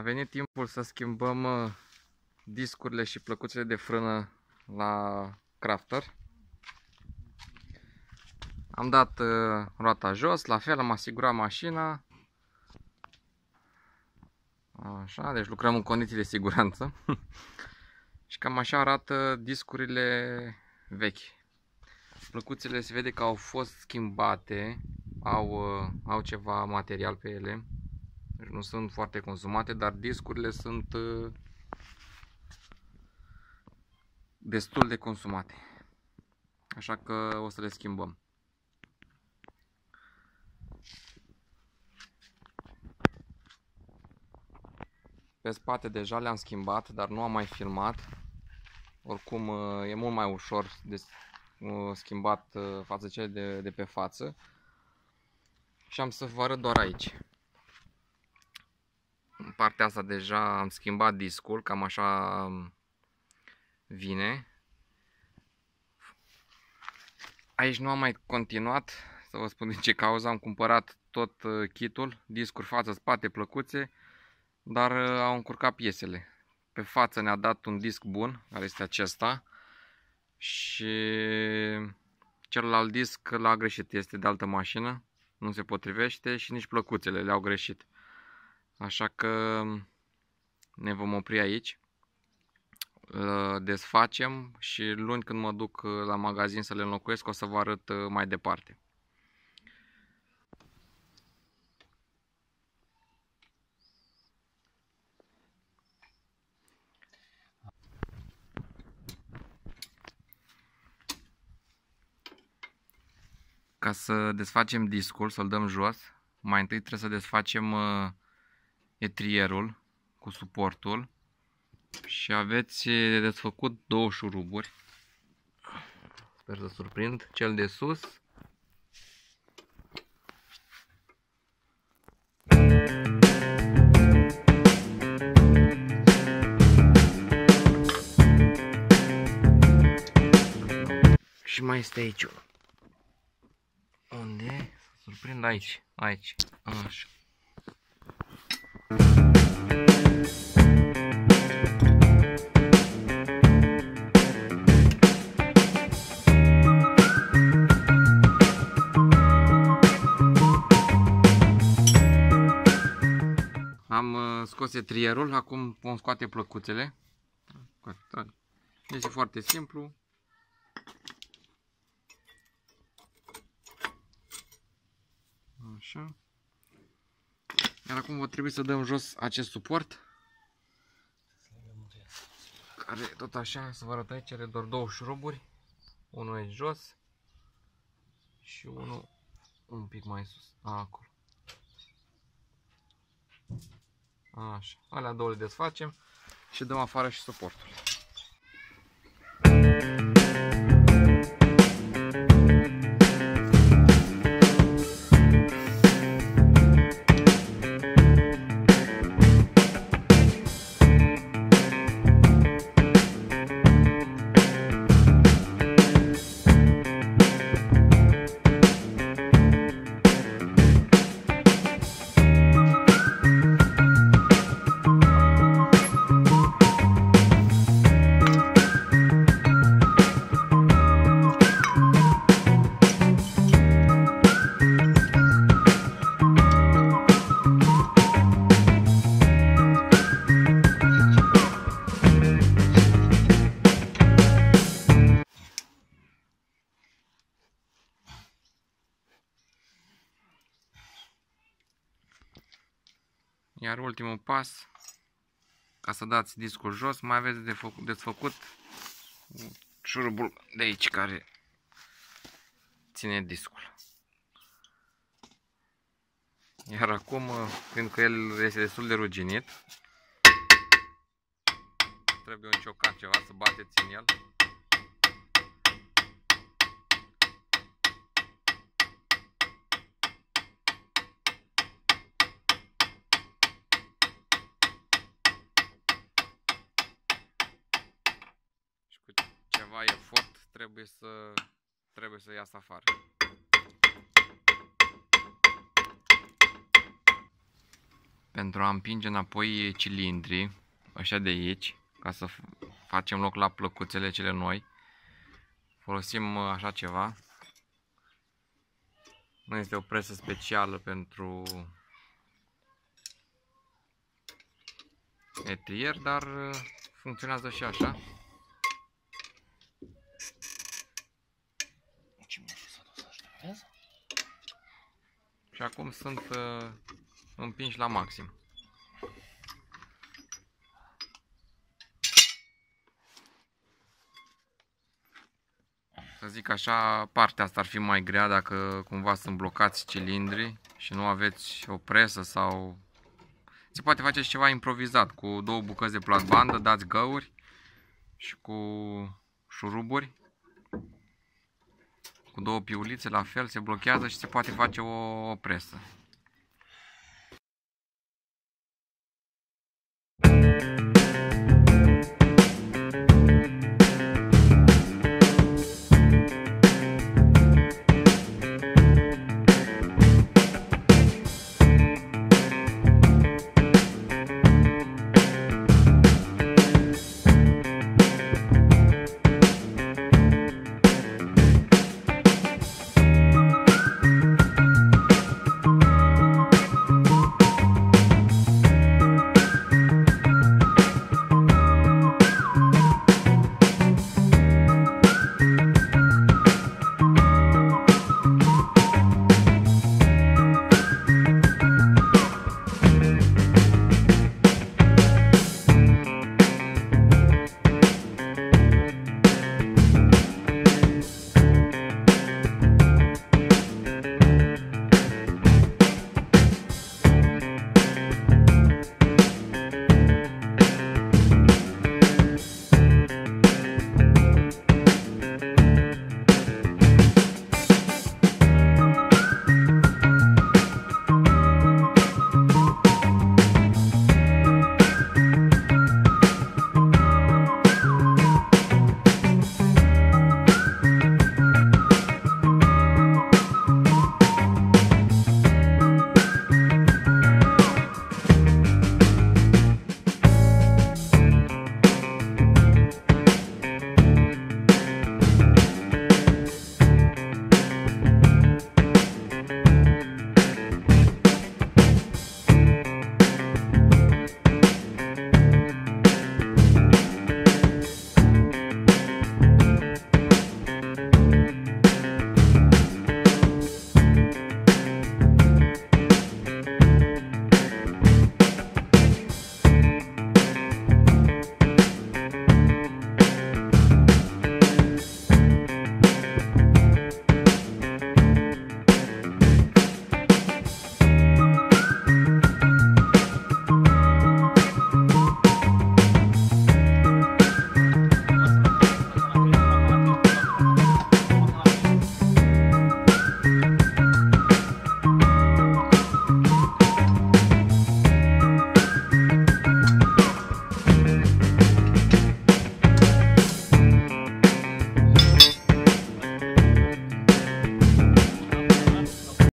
Vă salut! A venit timpul să schimbăm uh, discurile și plăcuțele de frână la crafter. Am dat uh, roata jos, la fel am asigurat mașina. Așa, deci lucrăm în condiții de siguranță. și cam așa arată discurile vechi. Plăcuțele se vede că au fost schimbate au, uh, au ceva material pe ele. Deci nu sunt foarte consumate, dar discurile sunt uh, destul de consumate. Așa că o să le schimbăm. Pe spate deja le-am schimbat, dar nu am mai filmat. Oricum uh, e mult mai ușor de schimbat față cele de, de pe față și am să vă arăt doar aici. În partea asta deja am schimbat discul, cam așa vine. Aici nu am mai continuat, să vă spun din ce cauză, am cumpărat tot uh, kitul, discuri față, spate, plăcuțe, dar uh, au încurcat piesele. Pe față ne-a dat un disc bun, care este acesta, și celălalt disc l-a greșit, este de altă mașină nu se potrivește și nici plăcuțele le-au greșit. Așa că ne vom opri aici. Desfacem și luni când mă duc la magazin să le înlocuiesc o să vă arăt uh, mai departe. Ca să desfacem discul, să-l dăm jos, mai întâi trebuie să desfacem uh, etrierul cu suportul și aveți de desfăcut două șuruburi. Sper să surprind. Cel de sus și mai este aici unul. Unde? Să surprind aici. Aici. Așa. Scos etrierul, acum vom scoate plăcuțele. Este foarte simplu. Așa. Iar acum va trebui să dăm jos acest suport. Care tot așa, să vă arăt aici, are doar două șuruburi. Unul e jos și unul un pic mai sus. A, acolo. Așa. Alea două le desfacem și dăm afară și suportul. Iar ultimul pas, ca să dați discul jos, mai aveți de făcut, desfăcut șurubul de aici care ține discul. Iar acum, pentru că el este destul de ruginit, trebuie un ciocan ceva să bateți în el. Ceva efort trebuie să trebuie să iasă afară. pentru a împinge înapoi cilindrii ăștia de aici, ca să facem loc la plăcuțele cele noi, folosim uh, așa ceva. Nu este o presă specială pentru etrier, dar uh, funcționează și așa. Și acum sunt uh, împinși la maxim. Să zic așa, partea asta ar fi mai grea dacă cumva sunt blocați cilindrii și nu aveți o presă sau... Se poate face și ceva improvizat, cu două bucăți de platbandă, dați găuri și cu șuruburi. Cu două piulițe la fel se blochează și se poate face o, o presă.